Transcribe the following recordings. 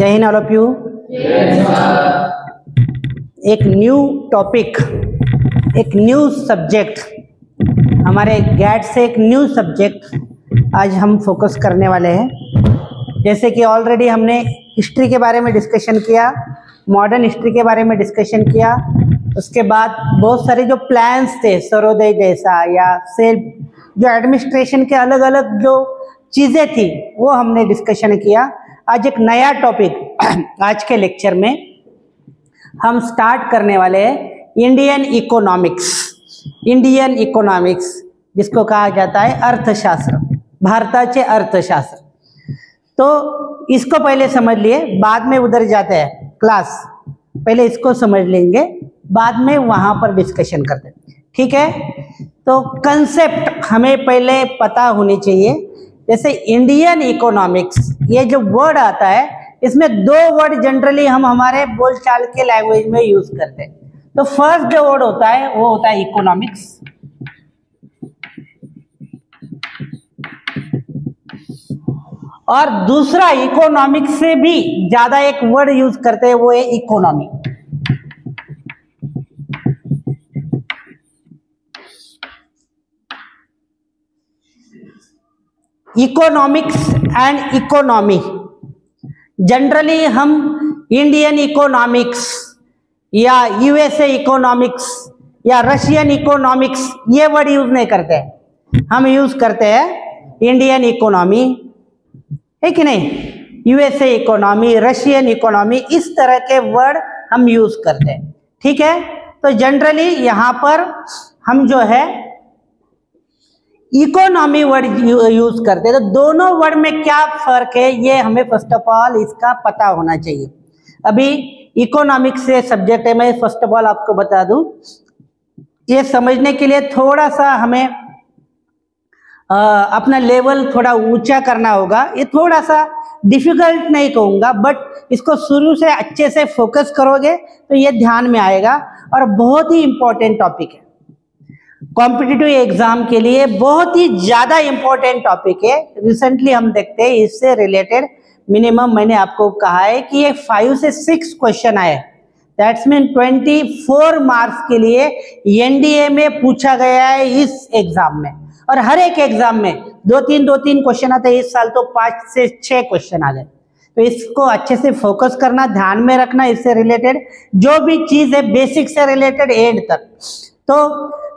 जय हिंद all of you एक न्यू टॉपिक एक न्यू सब्जेक्ट हमारे गैट से एक न्यू सब्जेक्ट आज हम फोकस करने वाले हैं। जैसे कि ऑलरेडी हमने हिस्ट्री के बारे में डिस्कशन किया मॉडर्न हिस्ट्री के बारे में डिस्कशन किया, उसके बाद बहुत सारे जो प्लान्स थे, सरोदय जैसा या सेल्फ जो एडमिनिस्ट्रेशन के अलग अलग जो चीज़ें थी, वो हमने डिस्कशन किया। आज एक नया टॉपिक आज के लेक्चर में हम स्टार्ट करने वाले हैं इंडियन इकोनॉमिक्स इंडियन इकोनॉमिक्स जिसको कहा जाता है अर्थशास्त्र, भारताचे अर्थशास्त्र. तो इसको पहले समझ लिए, बाद में उधर जाते हैं क्लास पहले इसको समझ लेंगे, बाद में वहाँ पर डिस्कशन करते हैं. ठीक है? तो कंसेप्ट हमें पहले पता होनी चाहिए जैसे इंडियन इकोनॉमिक्स ये जो वर्ड आता है, इसमें दो वर्ड जनरली हम हमारे बोलचाल के लैंग्वेज में यूज़ करते हैं। तो फ़र्स्ट जो वर्ड होता है, वो होता है इकोनॉमिक्स और दूसरा इकोनॉमिक्स से भी ज़्यादा एक वर्ड यूज़ करते हैं, वो है economy economics and economy generally हम इंडियन इकोनॉमिक्स या यूएसए इकोनॉमिक्स या रशियन इकोनॉमिक्स ये वर्ड यूज़ नहीं करते। हम यूज़ करते हैं इंडियन इकोनॉमी है कि नहीं? यूएसए इकोनॉमी रशियन इकोनॉमी इस तरह के वर्ड हम यूज़ करते हैं। ठीक है? तो जनरली यहाँ पर हम जो है इकोनॉमी वर्ड यूज़ करते हैं। तो दोनों वर्ड में क्या फ़र्क है ये हमें फ़र्स्ट ऑफ़ ऑल इसका पता होना चाहिए। अभी इकोनॉमिक्स से सब्जेक्ट है मैं फ़र्स्ट ऑफ़ ऑल आपको बता दूँ। ये समझने के लिए थोड़ा सा हमें आ, अपना लेवल थोड़ा ऊँचा करना होगा। ये थोड़ा सा डिफ़िकल्ट नहीं कहूँगा बट इसको शुरू से अच्छे से फोकस करोगे तो ये ध्यान में आएगा। और बहुत ही इंपॉर्टेंट टॉपिक है। कॉम्पिटिटिव एग्ज़ाम के लिए बहुत ही ज़्यादा इंपॉर्टेंट टॉपिक है। रिसेंटली हम देखते हैं, इससे रिलेटेड मिनिमम मैंने आपको कहा है कि ये फाइव से सिक्स क्वेश्चन आए that's mean twenty four marks के लिए एनडीए में पूछा गया है इस एग्ज़ाम में। और हर एक एग्ज़ाम में दो तीन दो तीन क्वेश्चन आते इस साल तो पाँच से छह क्वेश्चन आ गए। तो इसको अच्छे से फोकस करना, ध्यान में रखना, इससे रिलेटेड जो भी चीज़ है बेसिक से रिलेटेड एंड तक। तो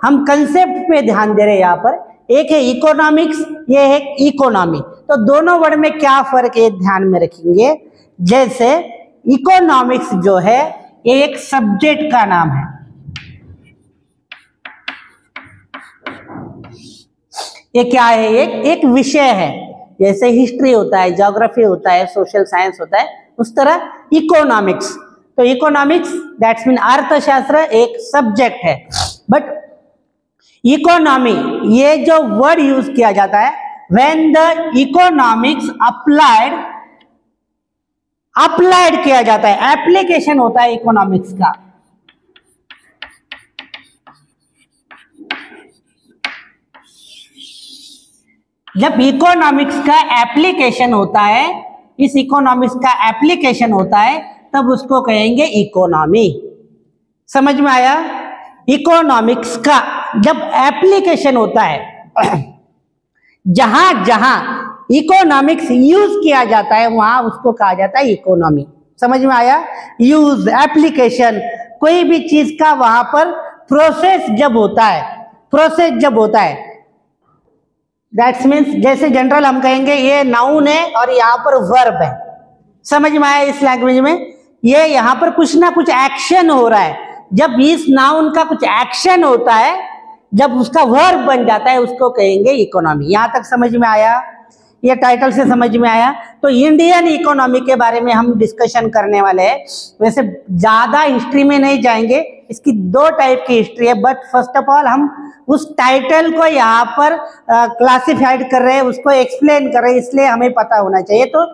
हम कंसेप्ट पे ध्यान दे रहे हैं यहाँ पर। एक है इकोनॉमिक्स ये है इकोनॉमी तो दोनों वर्ड में क्या फ़र्क है, ध्यान में रखेंगे। जैसे इकोनॉमिक्स जो है, ये एक सब्जेक्ट का नाम है। ये क्या है, एक एक विषय है। जैसे हिस्ट्री होता है ज्योग्राफी होता है सोशल साइंस होता है, उस तरह इकोनॉमिक्स तो इकोनॉमिक्स दैट्स मीन अर्थशास्त्र एक सब्जेक्ट है। बट इकोनॉमी ये जो वर्ड यूज़ किया जाता है when the economics applied applied किया जाता है एप्लीकेशन होता है इकोनॉमिक्स का। जब इकोनॉमिक्स का एप्लीकेशन होता है, इस इकोनॉमिक्स का एप्लीकेशन होता है, तब उसको कहेंगे इकोनॉमी समझ में आया? इकोनॉमिक्स का। जब एप्लीकेशन होता है, जहाँ जहाँ इकोनॉमिक्स यूज़ किया जाता है, वहाँ उसको कहा जाता है इकोनॉमी समझ में आया? यूज़ एप्लीकेशन कोई भी चीज़ का वहाँ पर प्रोसेस जब होता है प्रोसेस जब होता है दैट्स मीन्स जैसे जनरल हम कहेंगे, ये नाउन है और यहाँ पर वर्ब है. समझ में आया इस लैंग्वेज में? ये यहाँ पर कुछ ना कुछ एक्शन हो रहा है. जब इस नाउन का कुछ एक्शन होता है जब उसका वर्ब बन जाता है, उसको कहेंगे इकोनॉमी यहाँ तक समझ में आया? ये टाइटल से समझ में आया? तो इंडियन इकोनॉमी के बारे में हम डिस्कशन करने वाले हैं। वैसे ज़्यादा हिस्ट्री में नहीं जाएँगे। इसकी दो टाइप की हिस्ट्री है बट फ़र्स्ट ऑफ़ ऑल हम उस टाइटल को यहाँ पर क्लासिफाइड कर रहे हैं, उसको एक्सप्लेन कर रहे हैं, इसलिए हमें पता होना चाहिए। तो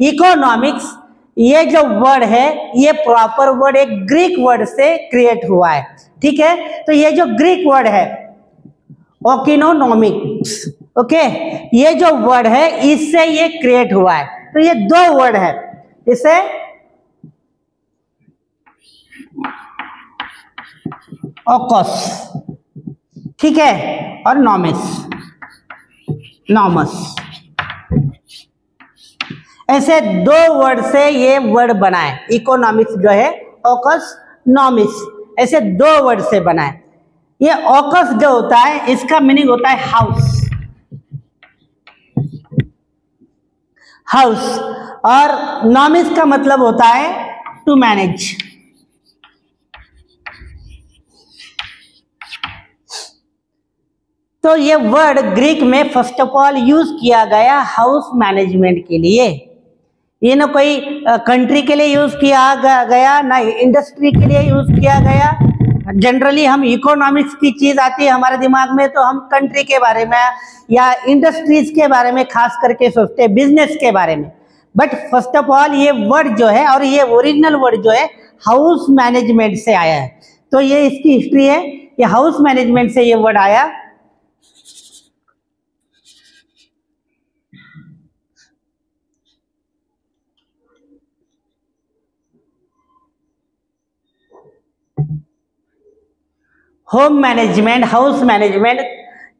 इकोनॉमिक्स ये जो वर्ड है, ये प्रॉपर वर्ड एक ग्रीक वर्ड से क्रिएट हुआ है। ठीक है? तो ये जो ग्रीक वर्ड है ओकिनोनोमिक्स। ओके? ये जो वर्ड है, इससे ये क्रिएट हुआ है। तो ये दो वर्ड है। इसे ओकस ठीक है? और नॉमिस नॉमस ऐसे दो वर्ड से ये वर्ड बनाए। इकोनॉमिक्स जो है ओकस नॉमिस ऐसे दो वर्ड से बनाए। ये ओकस जो होता है, इसका मीनिंग होता है हाउस हाउस और नॉमिस का मतलब होता है टू मैनेज तो ये वर्ड ग्रीक में फ़र्स्ट ऑफ़ ऑल यूज़ किया गया हाउस मैनेजमेंट के लिए. ये ना कोई कंट्री के लिए यूज़ किया गया, ना इंडस्ट्री के लिए यूज़ किया गया. जनरली हम इकोनॉमिक्स की चीज़ आती है हमारे दिमाग में तो हम कंट्री के बारे में या इंडस्ट्रीज़ के बारे में खास करके सोचते हैं बिज़नेस के बारे में। बट फ़र्स्ट ऑफ़ ऑल ये वर्ड जो है और ये ओरिजिनल वर्ड जो है हाउस मैनेजमेंट से आया है। तो ये इसकी हिस्ट्री है, ये हाउस मैनेजमेंट से ये वर्ड आया। होम मैनेजमेंट, हाउस मैनेजमेंट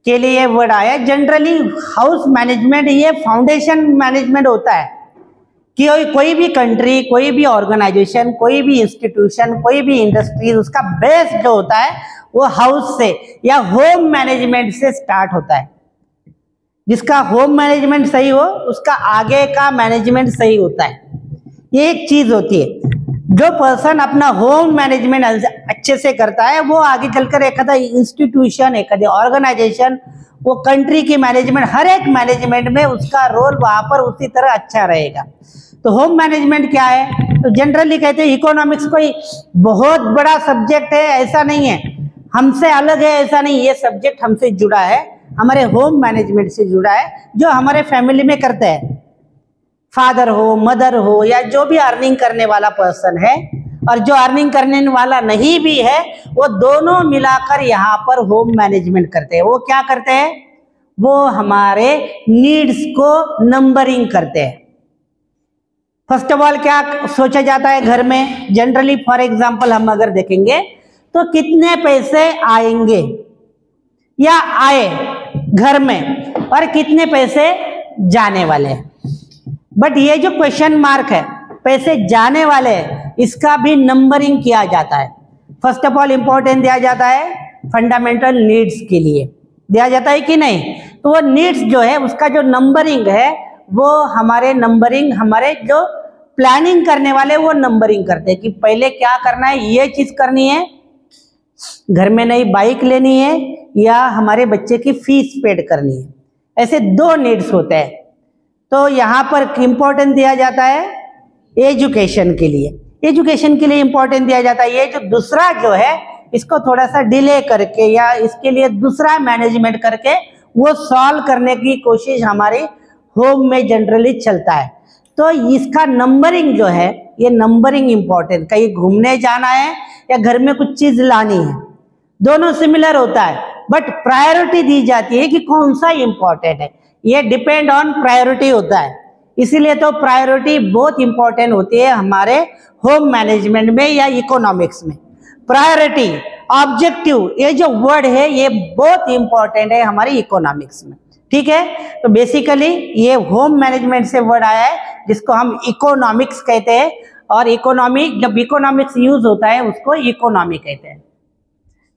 के लिए वर्ड आया। जनरली हाउस मैनेजमेंट ये फाउंडेशन मैनेजमेंट होता है। कि कोई भी कंट्री कोई भी ऑर्गेनाइजेशन कोई भी इंस्टीट्यूशन कोई भी इंडस्ट्री उसका बेस जो होता है, वो हाउस से या होम मैनेजमेंट से स्टार्ट होता है। जिसका होम मैनेजमेंट सही हो, उसका आगे का मैनेजमेंट सही होता है। ये एक चीज़ होती है। जो पर्सन अपना होम मैनेजमेंट अच्छे से करता है, वो आगे चलकर एक अदा इंस्टीट्यूशन एक ऑर्गेनाइजेशन वो कंट्री की मैनेजमेंट हर एक मैनेजमेंट में उसका रोल वहाँ पर उसी तरह अच्छा रहेगा। तो होम मैनेजमेंट क्या है? तो जनरली कहते हैं इकोनॉमिक्स कोई बहुत बड़ा सब्जेक्ट है, ऐसा नहीं है। हमसे अलग है, ऐसा नहीं, ये सब्जेक्ट हमसे जुड़ा है। हमारे होम मैनेजमेंट से जुड़ा है, जो हमारे फैमिली में करते हैं। फादर हो, मदर हो, या जो भी अर्निंग करने वाला पर्सन है, और जो अर्निंग करने वाला नहीं भी है, वो दोनों मिलाकर यहाँ पर होम मैनेजमेंट करते हैं। वो क्या करते हैं? वो हमारे नीड्स को नंबरिंग करते हैं। फ़र्स्ट ऑफ़ ऑल क्या सोचा जाता है घर में? जनरली फॉर एग्जांपल हम अगर देखेंगे तो कितने पैसे आएँगे? या आए घर में, और कितने पैसे जाने वाले हैं? बट ये जो क्वेश्चन मार्क है, पैसे जाने वाले इसका भी नंबरिंग किया जाता है। फ़र्स्ट ऑफ़ ऑल इंपॉर्टेंट दिया जाता है फंडामेंटल नीड्स के लिए। दिया जाता है कि नहीं? तो वो नीड्स जो है, उसका जो नंबरिंग है, वो हमारे नंबरिंग हमारे जो प्लानिंग करने वाले, वो नंबरिंग करते हैं कि पहले क्या करना है, ये चीज़ करनी है। घर में नई बाइक लेनी है या हमारे बच्चे की फ़ीस पेड करनी है। ऐसे दो नीड्स होते हैं। तो यहाँ पर इम्पोर्टेंस दिया जाता है एजुकेशन के लिए। एजुकेशन के लिए इम्पोर्टेंस दिया जाता है। ये जो दूसरा जो है, इसको थोड़ा सा डिले करके या इसके लिए दूसरा मैनेजमेंट करके वो सॉल्व करने की कोशिश हमारी होम में जनरली चलता है। तो इसका नंबरिंग जो है, ये नंबरिंग इम्पोर्टेंट कहीं घूमने जाना है या घर में कुछ चीज़ लानी है, दोनों सिमिलर होता है। बट प्रायोरिटी दी जाती है कि कौन सा इंपॉर्टेंट है। ये डिपेंड ऑन प्रायोरिटी होता है। इसीलिए तो प्रायोरिटी बहुत इंपॉर्टेंट होती है हमारे होम मैनेजमेंट में या इकोनॉमिक्स में। प्रायोरिटी ऑब्जेक्टिव ये जो वर्ड है, ये बहुत इंपॉर्टेंट है हमारी इकोनॉमिक्स में। ठीक है? तो बेसिकली ये होम मैनेजमेंट से वर्ड आया है, जिसको हम इकोनॉमिक्स कहते हैं। और इकोनॉमिक जब इकोनॉमिक्स यूज़ होता है, उसको इकोनॉमी कहते हैं।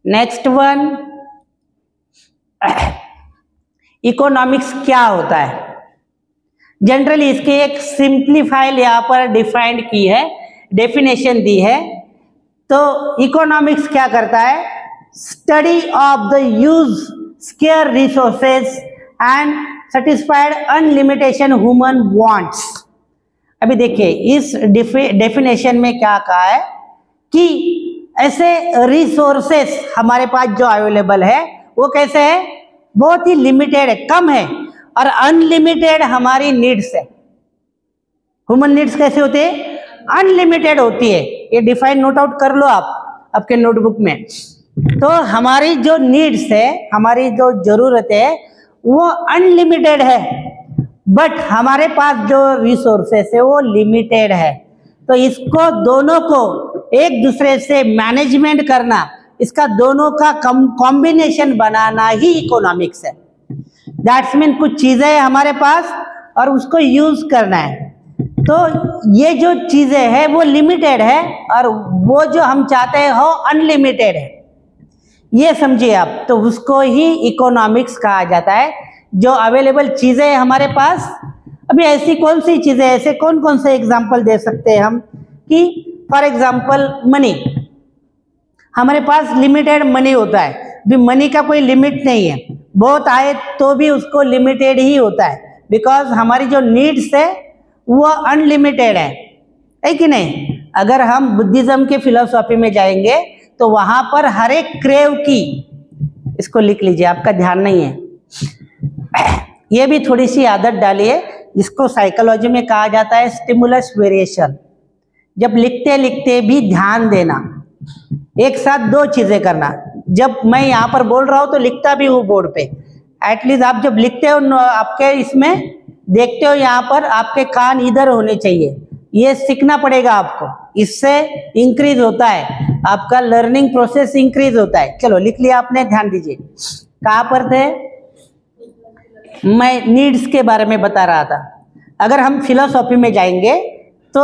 नेक्स्ट वन इकोनॉमिक्स क्या होता है? जनरली इसके एक सिंप्लीफाइल यहाँ पर डिफाइंड की है डेफिनेशन दी है। तो इकोनॉमिक्स क्या करता है? Study of the use scarce resources and satisfied unlimitation human wants अभी देखिए, इस डेफिनेशन में क्या कहा है? कि ऐसे रिसोर्सेस हमारे पास जो अवेलेबल है, वो कैसे है? बहुत ही लिमिटेड है, कम है और अनलिमिटेड हमारी नीड्स है। ह्यूमन नीड्स कैसे होते हैं? अनलिमिटेड होती है। ये डिफाइन नोट आउट कर लो आप आपके नोटबुक में। तो हमारी जो नीड्स है, हमारी जो ज़रूरत है, वो अनलिमिटेड है। बट हमारे पास जो रिसोर्सेस है, वो लिमिटेड है। तो इसको दोनों को एक दूसरे से मैनेजमेंट करना इसका दोनों का कॉम्बिनेशन बनाना ही इकोनॉमिक्स है। दैट्स मीन कुछ चीज़ें है हमारे पास और उसको यूज़ करना है। तो ये जो चीज़ें है वो लिमिटेड है और वो जो हम चाहते हैं हो अनलिमिटेड है। ये समझिए आप तो उसको ही इकोनॉमिक्स कहा जाता है। जो अवेलेबल चीज़ें है हमारे पास, अभी ऐसी कौन सी चीज़ें, ऐसे कौन कौन से एग्ज़ाम्पल दे सकते हैं हम? कि फॉर एग्ज़ाम्पल मनी हमारे पास लिमिटेड मनी होता है। भी मनी का कोई लिमिट नहीं है। बहुत आए तो भी उसको लिमिटेड ही होता है। बिकॉज़ हमारी जो नीड्स है, वो अनलिमिटेड है। है कि नहीं? अगर हम बुद्धिज्म के फिलोसॉफी में जाएँगे तो वहाँ पर हर एक क्रेव की, इसको लिख लीजिए, आपका ध्यान नहीं है। ये भी थोड़ी सी आदत डालिए, जिसको साइकोलॉजी में कहा जाता है स्टिमुलस वेरिएशन जब लिखते लिखते भी ध्यान देना। एक साथ दो चीज़ें करना। जब मैं यहाँ पर बोल रहा हूँ तो लिखता भी हूँ बोर्ड पे। एटलीस्ट आप जब लिखते हो आपके इसमें देखते हो यहाँ पर आपके कान इधर होने चाहिए। ये सीखना पड़ेगा आपको। इससे इंक्रीज होता है। आपका लर्निंग प्रोसेस इंक्रीज होता है। चलो, लिख लिया आपने, ध्यान दीजिए। कहाँ पर थे? मैं नीड्स के बारे में बता रहा था। अगर हम फिलोसॉफी में जाएँगे तो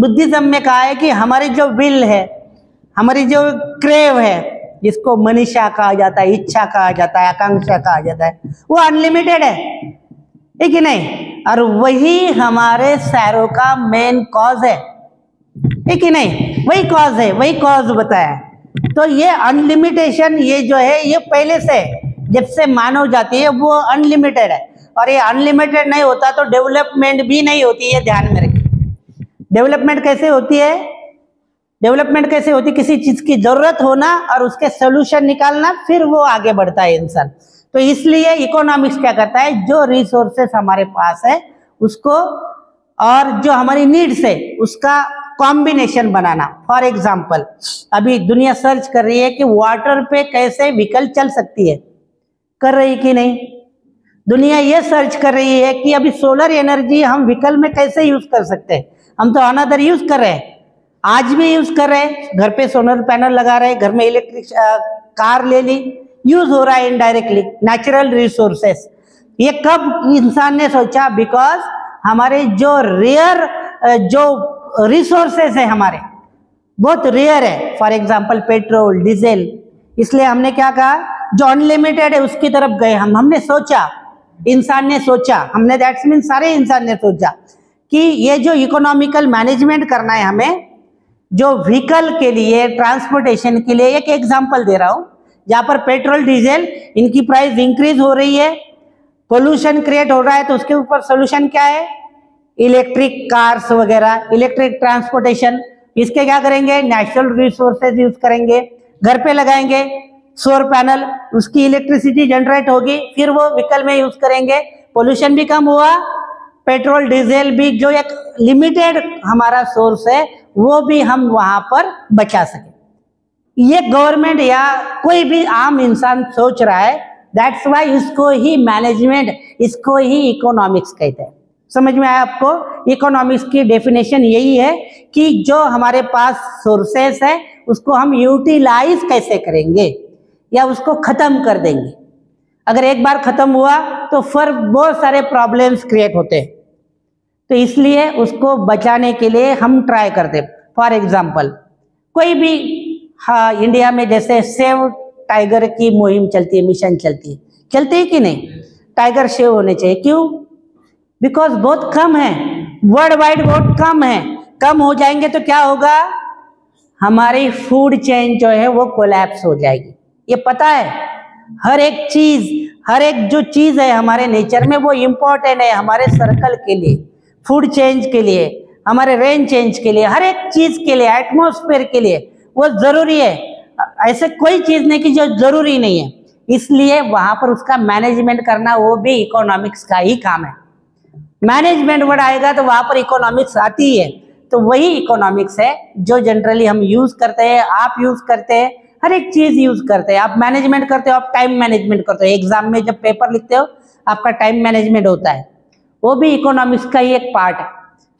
बुद्धिज्म में कहा है कि हमारी जो विल है हमारी जो क्रेव है, जिसको मनीषा कहा जाता है, इच्छा कहा जाता है, आकांक्षा कहा जाता है, वो अनलिमिटेड है। ठीक है नहीं? और वही हमारे सैरो का मेन कॉज है। ठीक है नहीं? वही कॉज है, वही कॉज बताया। तो ये अनलिमिटेशन ये जो है, ये पहले से, जब से मानव जाती है, वो अनलिमिटेड है। और ये अनलिमिटेड नहीं होता तो डेवलपमेंट भी नहीं होती है ध्यान में रखिए। डेवलपमेंट कैसे होती है? डेवलपमेंट कैसे होती, किसी चीज़ की ज़रूरत होना और उसके सोल्यूशन निकालना, फिर वो आगे बढ़ता है इंसान। तो इसलिए इकोनॉमिक्स क्या करता है, जो रिसोर्सेस हमारे पास है, उसको और जो हमारी नीड्स है, उसका कॉम्बिनेशन बनाना। फॉर एग्ज़ाम्पल अभी दुनिया सर्च कर रही है कि वाटर पे कैसे व्हीकल चल सकती है। कर रही कि नहीं? दुनिया ये सर्च कर रही है कि अभी सोलर एनर्जी हम व्हीकल में कैसे यूज़ कर सकते हैं? हम तो अनादर यूज़ कर रहे हैं। आज भी यूज़ कर रहे हैं। घर पे सोलर पैनल लगा रहे घर में इलेक्ट्रिक कार ले ली। यूज़ हो रहा है इनडायरेक्टली नेचुरल रिसोर्सेस ये कब इंसान ने सोचा? बिकॉज़ हमारे जो रेयर जो रिसोर्सेस है हमारे, बहुत रेयर है। फॉर एग्ज़ाम्पल पेट्रोल डीजल इसलिए हमने क्या कहा? जो अनलिमिटेड है, उसकी तरफ़ गए हम। हमने सोचा, इंसान ने सोचा। हमने दैट्स मीन सारे इंसान ने सोचा कि ये जो इकोनॉमिकल मैनेजमेंट करना है हमें जो व्हीकल के लिए ट्रांसपोर्टेशन के लिए एक एग्जांपल दे रहा हूँ। जहाँ पर पेट्रोल डीजल इनकी प्राइस इंक्रीज हो रही है। पोल्यूशन क्रिएट हो रहा है तो उसके ऊपर सोल्यूशन क्या है? इलेक्ट्रिक कार्स वगैरह इलेक्ट्रिक ट्रांसपोर्टेशन इसके क्या करेंगे? नेचुरल रिसोर्सेज यूज़ करेंगे। घर पे लगाएँगे सोलर पैनल उसकी इलेक्ट्रिसिटी जनरेट होगी, फिर वो व्हीकल में यूज़ करेंगे। पोल्यूशन भी कम हुआ पेट्रोल डीजल भी जो एक लिमिटेड हमारा सोर्स है वो भी हम वहाँ पर बचा सके। ये गवर्नमेंट या कोई भी आम इंसान सोच रहा है दैट्स वाई इसको ही मैनेजमेंट इसको ही इकोनॉमिक्स कहते हैं। समझ में आया आपको? इकोनॉमिक्स की डेफिनेशन यही है कि जो हमारे पास सोर्सेस है, उसको हम यूटिलाइज कैसे करेंगे या उसको खत्म कर देंगे। अगर एक बार खत्म हुआ तो फिर बहुत सारे प्रॉब्लम्स क्रिएट होते हैं। तो इसलिए उसको बचाने के लिए हम ट्राई करते फॉर एग्ज़ाम्पल कोई भी हाँ इंडिया में जैसे सेव टाइगर की मुहिम चलती है मिशन चलती है। चलती है कि नहीं? टाइगर सेव होने चाहिए। क्यों? बिकॉज़ बहुत कम है। वर्ल्ड वाइड बहुत कम है। कम हो जाएँगे तो क्या होगा? हमारी फ़ूड चेन जो है, वो कोलैप्स हो जाएगी। ये पता है? हर एक चीज़, हर एक जो चीज़ है हमारे नेचर में, वो इम्पोर्टेंट है हमारे सर्कल के लिए। फ़ूड चेंज के लिए, हमारे रेन चेंज के लिए, हर एक चीज़ के लिए एटमोस्फेयर के लिए वो ज़रूरी है। ऐसे कोई चीज़ नहीं कि जो ज़रूरी नहीं है। इसलिए वहाँ पर उसका मैनेजमेंट करना वो भी इकोनॉमिक्स का ही काम है। मैनेजमेंट वर्ड आएगा तो वहाँ पर इकोनॉमिक्स आती है तो वही इकोनॉमिक्स है जो जनरली हम यूज़ करते हैं, आप यूज़ करते हैं, हर एक चीज़ यूज़ करते हैं। आप मैनेजमेंट करते हो, आप टाइम मैनेजमेंट करते हो। एग्ज़ाम में जब पेपर लिखते हो, आपका टाइम मैनेजमेंट होता है। वो भी इकोनॉमिक्स का ही एक पार्ट है।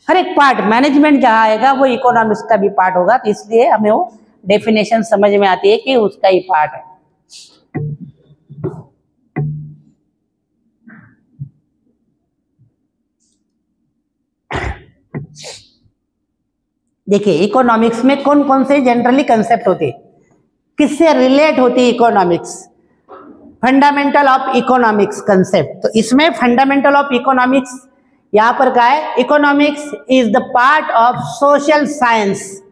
हर एक पार्ट मैनेजमेंट जहाँ आएगा, वो इकोनॉमिक्स का भी पार्ट होगा तो इसलिए हमें वो डेफिनेशन समझ में आती है कि उसका ही पार्ट है। देखिए इकोनॉमिक्स में कौन कौन से जनरली कंसेप्ट होते किससे रिलेट होती है economics fundamental of economics concept तो इसमें फंडामेंटल ऑफ़ इकोनॉमिक्स यहाँ पर क्या है? Economics is the part of social science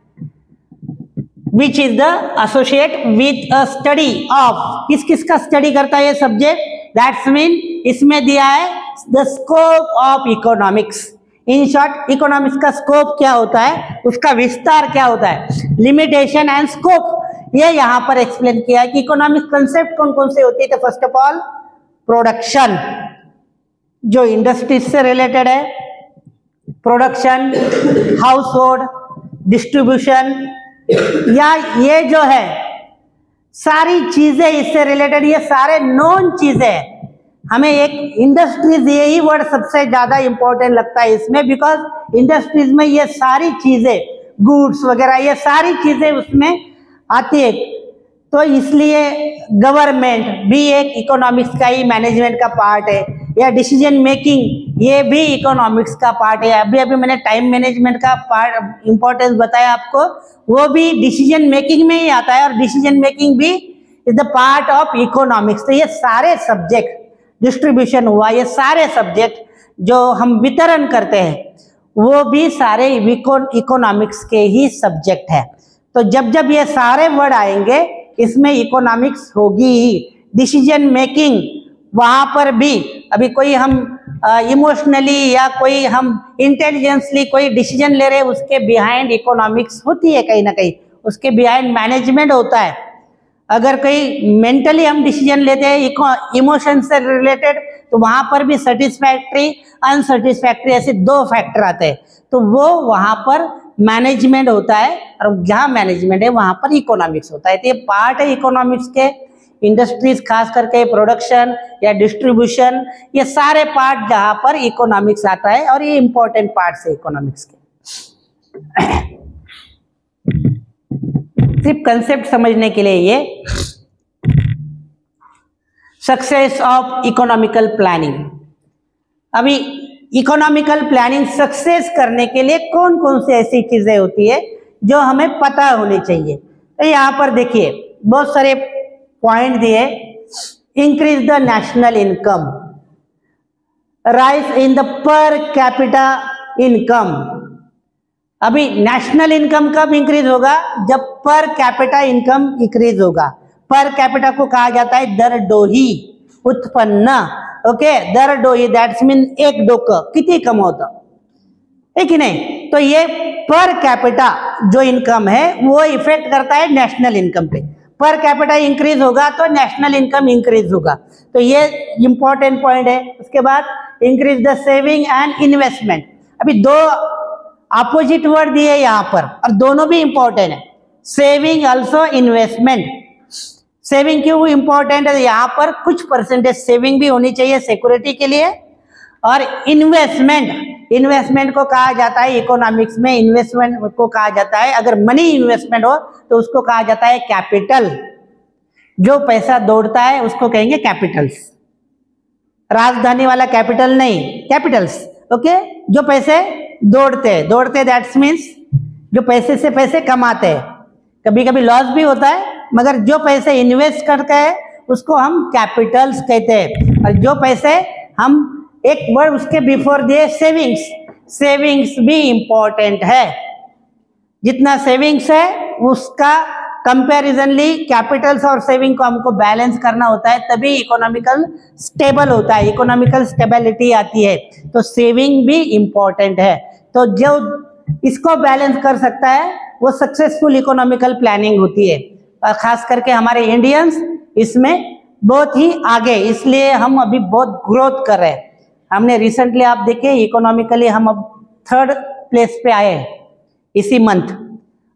which is the associate with a study of किस किस का स्टडी करता है ये सब्जेक्ट दैट्स मीन इसमें दिया है the scope of economics in short economics का स्कोप क्या होता है? उसका विस्तार क्या होता है? लिमिटेशन एंड स्कोप ये यहाँ पर एक्सप्लेन किया है कि इकोनॉमिक कंसेप्ट कौन कौन से होते थे फ़र्स्ट ऑफ़ ऑल प्रोडक्शन जो इंडस्ट्रीज़ से रिलेटेड है प्रोडक्शन हाउस होल्ड डिस्ट्रीब्यूशन या ये जो है, सारी चीज़ें इससे रिलेटेड ये सारे नॉन चीज़ें हमें एक इंडस्ट्रीज़ यही वर्ड सबसे ज़्यादा इंपॉर्टेंट लगता है इसमें बिकॉज़ इंडस्ट्रीज़ में ये सारी चीज़ें गुड्स वगैरह, ये सारी चीज़ें उसमें आती है। तो इसलिए गवर्नमेंट भी एक इकोनॉमिक्स का ही मैनेजमेंट का पार्ट है, या डिसीज़न मेकिंग ये भी इकोनॉमिक्स का पार्ट है। अभी अभी मैंने टाइम मैनेजमेंट का पार्ट इम्पोर्टेंस बताया आपको, वो भी डिसीज़न मेकिंग में ही आता है, और डिसीज़न मेकिंग भी is the part of economics तो ये सारे सब्जेक्ट डिस्ट्रीब्यूशन हुआ, ये सारे सब्जेक्ट जो हम वितरण करते हैं, वो भी सारे इकोनॉमिक्स के ही सब्जेक्ट है। तो जब जब ये सारे वर्ड आएँगे, इसमें इकोनॉमिक्स होगी ही डिसीज़न मेकिंग वहाँ पर भी, अभी कोई हम इमोशनली या कोई हम इंटेलिजेंसली कोई डिसीज़न ले रहे उसके बिहाइंड इकोनॉमिक्स होती है कहीं ना कहीं। उसके बिहाइंड मैनेजमेंट होता है। अगर कहीं मेंटली हम डिसीज़न लेते हैं इमोशन से रिलेटेड तो वहाँ पर भी सेटिस्फैक्ट्री अनसेटिस्फैक्ट्री ऐसे दो फैक्टर आते हैं। तो वो वहाँ पर मैनेजमेंट होता है और जहाँ मैनेजमेंट है, वहाँ पर इकोनॉमिक्स होता है। तो ये पार्ट है इकोनॉमिक्स के। इंडस्ट्रीज़ खास करके प्रोडक्शन या डिस्ट्रीब्यूशन ये सारे पार्ट जहाँ पर इकोनॉमिक्स आता है और ये इंपॉर्टेंट पार्ट है इकोनॉमिक्स के। सिर्फ़ कंसेप्ट समझने के लिए ये। सक्सेस ऑफ़ इकोनॉमिकल प्लानिंग अभी इकोनॉमिकल प्लानिंग सक्सेस करने के लिए कौन कौन सी ऐसी चीज़ें होती है जो हमें पता होनी चाहिए? तो यहाँ पर देखिए, बहुत सारे पॉइंट दिए increase the national income rise in the per capita income अभी नेशनल इनकम कब इंक्रीज होगा? जब पर कैपिटा इनकम इंक्रीज होगा। पर कैपिटा को कहा जाता है दर डोही उत्पन्न. ओके दर डोही दैट्स मीन एक डोक. कितनी कम होता है कि नहीं? तो ये पर कैपिटा जो इनकम है, वो इफ़ेक्ट करता है नेशनल इनकम पे. पर कैपिटा इंक्रीज होगा तो नेशनल इनकम इंक्रीज होगा. तो ये इंपॉर्टेंट पॉइंट है. उसके बाद increase the saving and investment अभी दो अपोजिट वर्ड दिए यहाँ पर, और दोनों भी इंपॉर्टेंट है. सेविंग ऑल्सो इन्वेस्टमेंट सेविंग क्यों इंपॉर्टेंट है? यहाँ पर कुछ परसेंटेज सेविंग भी होनी चाहिए सिक्योरिटी के लिए। और इन्वेस्टमेंट इन्वेस्टमेंट को कहा जाता है इकोनॉमिक्स में इन्वेस्टमेंट को कहा जाता है। अगर मनी इन्वेस्टमेंट हो तो उसको कहा जाता है कैपिटल जो पैसा दौड़ता है, उसको कहेंगे कैपिटल्स राजधानी वाला कैपिटल नहीं कैपिटल्स ओके जो पैसे दौड़ते दौड़ते दैट्स मीन्स जो पैसे से पैसे कमाते हैं। कभी कभी लॉस भी होता है मगर जो पैसे इन्वेस्ट करते हैं, उसको हम कैपिटल्स कहते हैं। और जो पैसे हम एक वर्ड उसके बिफोर दिए, सेविंग्स सेविंग्स भी इम्पोर्टेंट है। जितना सेविंग्स है, उसका कंपेरिजनली कैपिटल्स और सेविंग को हमको बैलेंस करना होता है, तभी इकोनॉमिकल स्टेबल होता है, इकोनॉमिकल स्टेबिलिटी आती है। तो सेविंग भी इंपॉर्टेंट है। तो जो इसको बैलेंस कर सकता है, वो सक्सेसफुल इकोनॉमिकल प्लानिंग होती है। और खास करके हमारे इंडियंस इसमें बहुत ही आगे, इसलिए हम अभी बहुत ग्रोथ कर रहे हैं। हमने रिसेंटली आप देखे इकोनॉमिकली हम अब थर्ड प्लेस पे आए हैं, इसी मंथ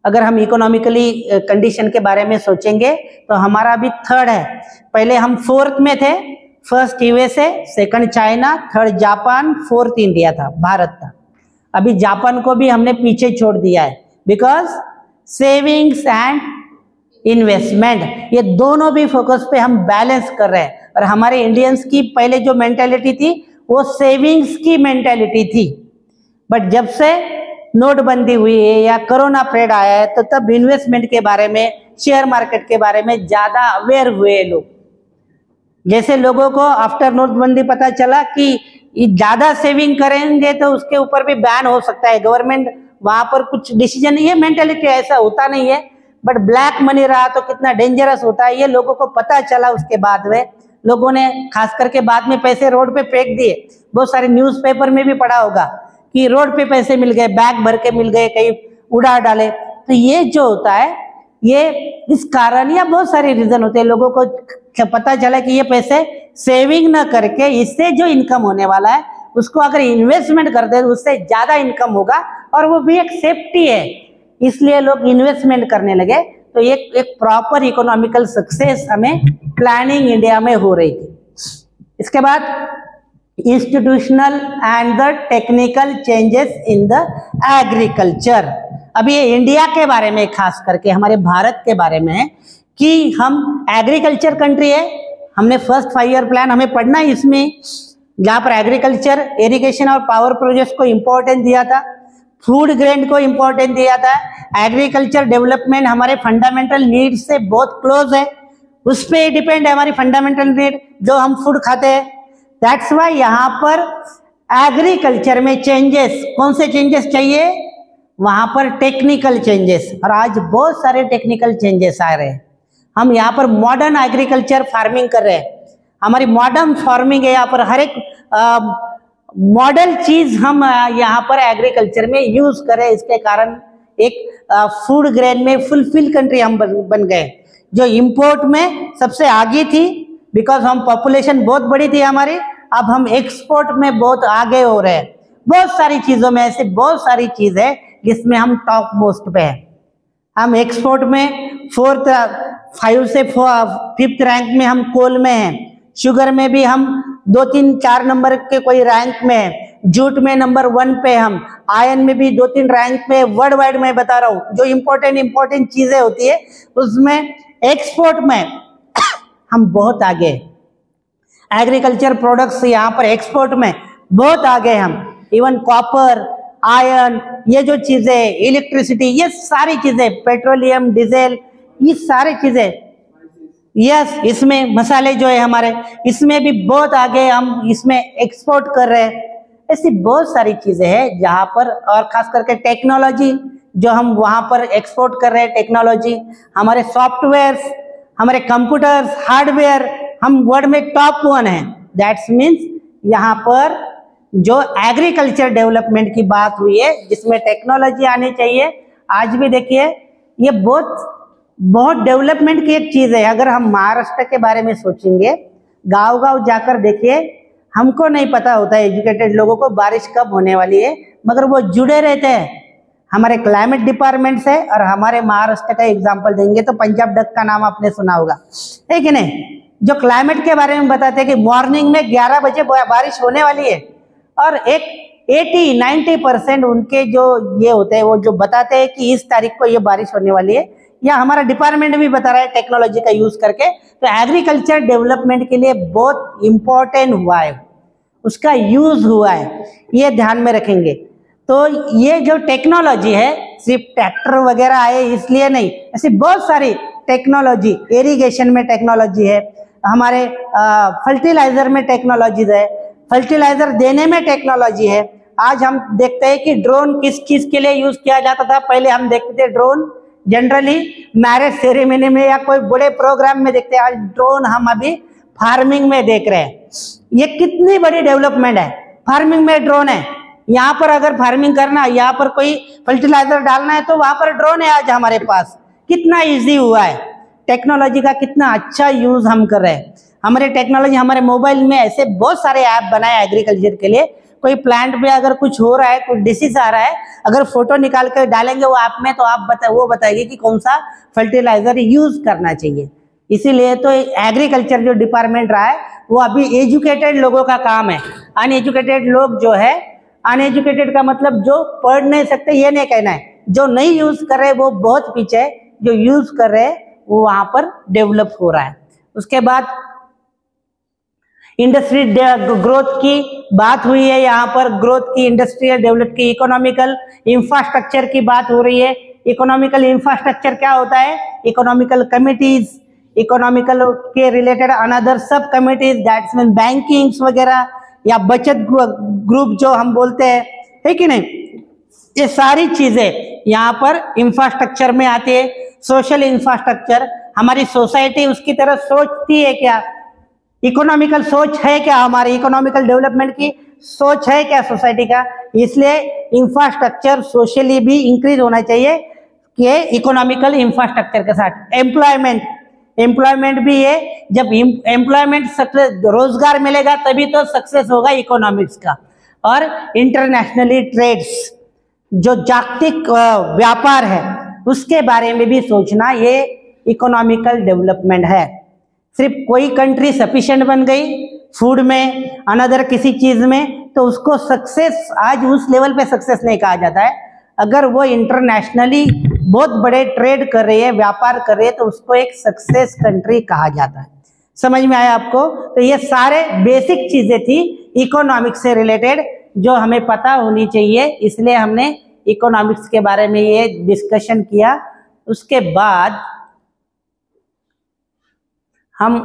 अगर हम इकोनॉमिकली कंडीशन के बारे में सोचेंगे तो हमारा अभी थर्ड है। पहले हम फोर्थ में थे first USA second China third Japan fourth India था, भारत था। अभी जापान को भी हमने पीछे छोड़ दिया है बिकॉज़ सेविंग्स एंड इन्वेस्टमेंट ये दोनों भी फोकस पे हम बैलेंस कर रहे हैं। और हमारे इंडियंस की पहले जो मेंटेलिटी थी, वो सेविंग्स की मेंटेलिटी थी। बट जब से नोटबंदी हुई है या कोरोना पीरियड आया है तो तब इन्वेस्टमेंट के बारे में शेयर मार्केट के बारे में ज़्यादा अवेयर हुए लोग। जैसे लोगों को आफ्टर नोटबंदी पता चला कि ज़्यादा सेविंग करेंगे तो उसके ऊपर भी बैन हो सकता है। गवर्नमेंट वहाँ पर कुछ डिसीज़न नहीं है मेंटेलिटी ऐसा होता नहीं है। बट ब्लैक मनी रहा तो कितना डेंजरस होता है, ये लोगों को पता चला उसके बाद में। लोगों ने खास करके बाद में पैसे रोड पे फेंक दिए। बहुत सारे न्यूज़पेपर में भी पढ़ा होगा कि रोड पे पैसे मिल गए बैग भर के मिल गए, कहीं उड़ा डाले। तो ये जो होता है, ये इस कारण या बहुत सारे रीजन होते हैं। लोगों को पता चला कि ये पैसे सेविंग ना करके इससे जो इनकम होने वाला है, उसको अगर इन्वेस्टमेंट कर दे तो उससे ज़्यादा इनकम होगा और वो भी एक सेफ्टी है। इसलिए लोग इन्वेस्टमेंट करने लगे। तो एक एक प्रॉपर इकोनॉमिकल सक्सेस हमें प्लानिंग इंडिया में हो रही थी। इसके बाद institutional and the technical changes in the agriculture अभी ये इंडिया के बारे में, खास करके हमारे भारत के बारे में है कि हम एग्रीकल्चर कंट्री है। हमने फ़र्स्ट फाइव ईयर प्लान हमें पढ़ना है इसमें। जहाँ पर एग्रीकल्चर इरिगेशन और पावर प्रोजेक्ट को इम्पोर्टेंस दिया था। फ़ूड ग्रेन को इम्पोर्टेंस दिया था एग्रीकल्चर डेवलपमेंट हमारे फंडामेंटल नीड से बहुत क्लोज है। उस पर डिपेंड है हमारी फंडामेंटल नीड जो हम फ़ूड खाते हैं। दैट्स वाई यहाँ पर एग्रीकल्चर में चेंजेस कौन से चेंजेस चाहिए? वहाँ पर टेक्निकल चेंजेस और आज बहुत सारे टेक्निकल चेंजेस आ रहे हैं। हम यहाँ पर मॉडर्न एग्रीकल्चर फ़ार्मिंग कर रहे हैं। हमारी मॉडर्न फ़ार्मिंग है यहाँ पर। हर एक मॉडल चीज़ हम यहाँ पर एग्रीकल्चर में यूज़ करें। इसके कारण एक फ़ूड ग्रेन में फुलफिल कंट्री हम बन, गए। जो इंपोर्ट में सबसे आगे थी बिकॉज़ हम पॉपुलेशन बहुत बड़ी थी हमारी अब हम एक्सपोर्ट में बहुत आगे हो रहे हैं। बहुत सारी चीज़ों में ऐसी बहुत सारी चीज़ है जिसमें हम टॉप मोस्ट पे हैं। हम एक्सपोर्ट में फोर्थ फाइव से फिफ्थ रैंक में हम कोल में हैं। शुगर में भी हम दो तीन चार नंबर के कोई रैंक में है जूट में नंबर वन पे हम आयन में भी दो तीन रैंक में वर्ल्ड वाइड में बता रहा हूँ, जो इम्पोर्टेंट इम्पोर्टेंट चीज़ें होती है, उसमें एक्सपोर्ट में हम बहुत आगे एग्रीकल्चर प्रोडक्ट्स यहाँ पर एक्सपोर्ट में बहुत आगे हम। इवन कॉपर आयन ये जो चीज़ें इलेक्ट्रिसिटी ये सारी चीज़ें पेट्रोलियम डीजल ये सारी चीज़ें यस इसमें मसाले जो है हमारे, इसमें भी बहुत आगे हम इसमें एक्सपोर्ट कर रहे हैं। ऐसी बहुत सारी चीज़ें हैं जहाँ पर, और खास करके टेक्नोलॉजी जो हम वहाँ पर एक्सपोर्ट कर रहे हैं टेक्नोलॉजी हमारे सॉफ्टवेयर हमारे कंप्यूटर्स हार्डवेयर हम वर्ल्ड में टॉप वन है। दैट्स मीन्स यहाँ पर जो एग्रीकल्चर डेवलपमेंट की बात हुई है, जिसमें टेक्नोलॉजी आनी चाहिए, आज भी देखिए, ये बहुत बहुत डेवलपमेंट की एक चीज़ है। अगर हम महाराष्ट्र के बारे में सोचेंगे गाँव गाँव जाकर देखिए, हमको नहीं पता होता एजुकेटेड लोगों को बारिश कब होने वाली है, मगर वो जुड़े रहते हैं। हमारे क्लाइमेट डिपार्टमेंट से और हमारे महाराष्ट्र का एग्ज़ाम्पल देंगे तो पंजाब डक का नाम आपने सुना होगा। ठीक है नहीं? जो क्लाइमेट के बारे में बताते हैं कि मॉर्निंग में 11 बजे बारिश होने वाली है और एक 80 90 परसेंट उनके जो ये होते हैं, वो जो बताते हैं कि इस तारीख को ये बारिश होने वाली है। या हमारा डिपार्टमेंट भी बता रहा है टेक्नोलॉजी का यूज़ करके। तो एग्रीकल्चर डेवलपमेंट के लिए बहुत इंपॉर्टेंट हुआ है। उसका यूज़ हुआ है। ये ध्यान में रखेंगे। तो ये जो टेक्नोलॉजी है, सिर्फ़ ट्रैक्टर वगैरह आए इसलिए नहीं, ऐसी बहुत सारी टेक्नोलॉजी इरिगेशन में टेक्नोलॉजी है। हमारे फर्टिलाइज़र में टेक्नोलॉजी है। फर्टिलाइज़र देने में टेक्नोलॉजी है। आज हम देखते हैं कि ड्रोन किस चीज़ के लिए यूज़ किया जाता था। पहले हम देखते थे ड्रोन जनरली मैरिज सेरेमनी में या कोई बड़े प्रोग्राम में देखते हैं, आज ड्रोन हम अभी फ़ार्मिंग में देख रहे हैं। ये कितनी बड़ी डेवलपमेंट है। फ़ार्मिंग में ड्रोन है। यहाँ पर अगर फ़ार्मिंग करना है, यहाँ पर कोई फर्टिलाइज़र डालना है तो वहाँ पर ड्रोन है आज हमारे पास। कितना इजी हुआ है। टेक्नोलॉजी का कितना अच्छा यूज़ हम कर रहे हैं। हमारे टेक्नोलॉजी हमारे मोबाइल में ऐसे बहुत सारे ऐप बनाए एग्रीकल्चर के लिए। कोई प्लांट में अगर कुछ हो रहा है कुछ डिसीज आ रहा है, अगर फ़ोटो निकाल कर डालेंगे वो आप में तो आप बता, वो बताएगी कि कौन सा फर्टिलाइज़र यूज़ करना चाहिए। इसीलिए तो एग्रीकल्चर जो डिपार्टमेंट रहा है, वो अभी एजुकेटेड लोगों का काम है। अनएजुकेटेड लोग जो है अनएजुकेटेड का मतलब जो पढ़ नहीं सकते, ये नहीं कहना है। जो नहीं यूज़ कर रहे, वो बहुत पीछे जो यूज़ कर रहे, वो वहाँ पर डेवलप हो रहा है। उसके बाद इंडस्ट्री ग्रोथ की बात हुई है। यहाँ पर ग्रोथ की इंडस्ट्रियल डेवलप की इकोनॉमिकल इंफ्रास्ट्रक्चर की बात हो रही है। इकोनॉमिकल इंफ्रास्ट्रक्चर क्या होता है? इकोनॉमिकल कमिटीज इकोनॉमिकल के related another sub committees that's mean banking वगैरह या बचत ग्रुप जो हम बोलते हैं, है कि नहीं? ये सारी चीज़ें यहाँ पर इंफ्रास्ट्रक्चर में आती है। सोशल इंफ्रास्ट्रक्चर हमारी सोसाइटी उसकी तरह सोचती है क्या? इकोनॉमिकल सोच है क्या हमारी? इकोनॉमिकल डेवलपमेंट की सोच है क्या सोसाइटी का? इसलिए इंफ्रास्ट्रक्चर सोशली भी इंक्रीज होना चाहिए कि इकोनॉमिकल इंफ्रास्ट्रक्चर के साथ। एम्प्लॉयमेंट एम्प्लॉयमेंट भी है। जब एम्प्लॉयमेंट रोज़गार मिलेगा तभी तो सक्सेस होगा इकोनॉमिक्स का। और इंटरनेशनली ट्रेड्स जो जागतिक व्यापार है, उसके बारे में भी सोचना ये इकोनॉमिकल डेवलपमेंट है। सिर्फ़ कोई कंट्री सफिशेंट बन गई फ़ूड में अनदर किसी चीज़ में तो उसको सक्सेस आज उस लेवल पे सक्सेस नहीं कहा जाता है। अगर वो इंटरनेशनली बहुत बड़े ट्रेड कर रही है, व्यापार कर रही है तो उसको एक सक्सेस कंट्री कहा जाता है। समझ में आया आपको? तो ये सारे बेसिक चीज़ें थी इकोनॉमिक्स से रिलेटेड जो हमें पता होनी चाहिए। इसलिए हमने इकोनॉमिक्स के बारे में ये डिस्कशन किया। उसके बाद हम